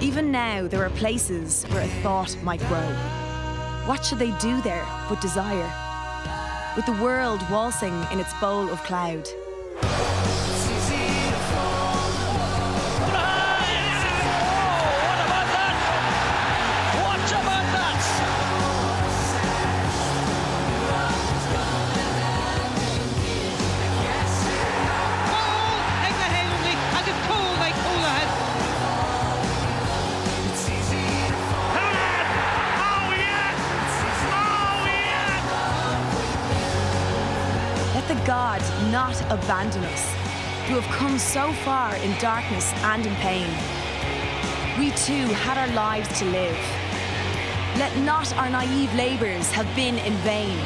Even now, there are places where a thought might grow. What should they do there but desire? With the world waltzing in its bowl of cloud. The God not abandon us, who have come so far in darkness and in pain. We too had our lives to live. Let not our naive labours have been in vain.